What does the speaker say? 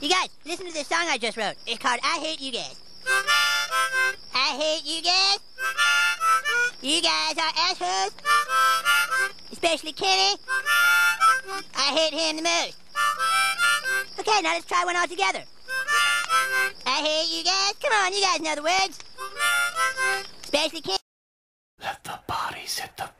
You guys, listen to this song I just wrote. It's called I Hate You Guys. I hate you guys. You guys are assholes. Especially Kenny. I hate him the most. Okay, now let's try one all together. I hate you guys. Come on, you guys know the words. Especially Kenny. Let the bodies hit the